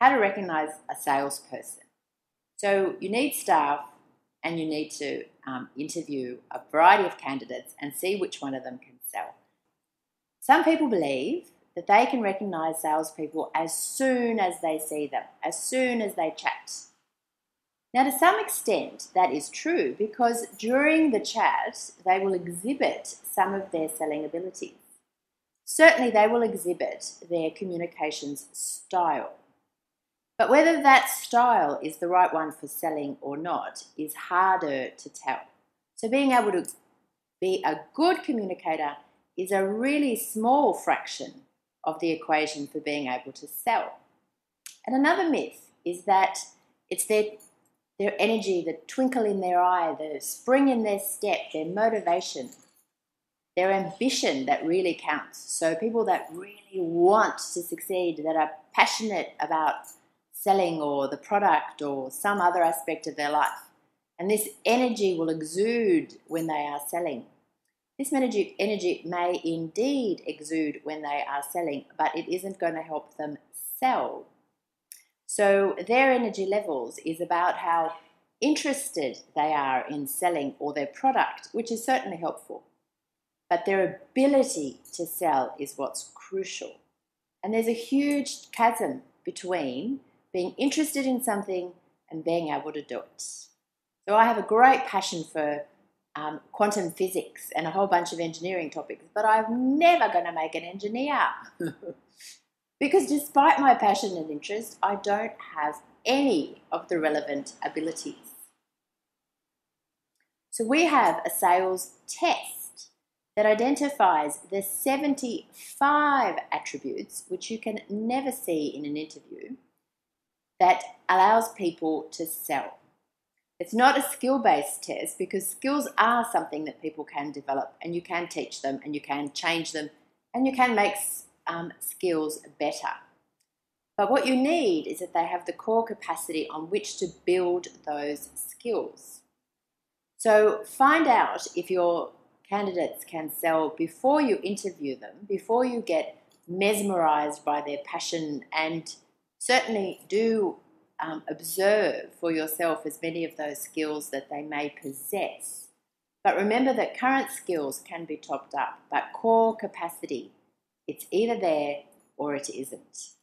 how to recognize a salesperson. So you need staff and you need to um, interview a variety of candidates and see which one of them can sell. Some people believe that they can recognize salespeople as soon as they see them, as soon as they chat. Now, to some extent, that is true because during the chat, they will exhibit some of their selling abilities. Certainly, they will exhibit their communications style. But whether that style is the right one for selling or not is harder to tell. So, being able to be a good communicator is a really small fraction of the equation for being able to sell. And another myth is that it's their, their energy, the twinkle in their eye, the spring in their step, their motivation, their ambition that really counts. So, people that really want to succeed, that are passionate about selling or the product or some other aspect of their life. And this energy will exude when they are selling. This energy, may indeed exude when they are selling, but it isn't going to help them sell. So their energy levels is about how interested they are in selling or their product, which is certainly helpful. But their ability to sell is what's crucial. And there's a huge chasm between being interested in something and being able to do it. So I have a great passion for um, quantum physics and a whole bunch of engineering topics, but I'm never going to make an engineer. because despite my passion and interest, I don't have any of the relevant abilities. So we have a sales test that identifies the 75 attributes which you can never see in an interview that allows people to sell. It's not a skill based test because skills are something that people can develop and you can teach them and you can change them and you can make um, skills better. But what you need is that they have the core capacity on which to build those skills. So find out if your candidates can sell before you interview them, before you get mesmerized by their passion and certainly do um, observe for yourself as many of those skills that they may possess. But remember that current skills can be topped up, but core capacity, it's either there or it isn't.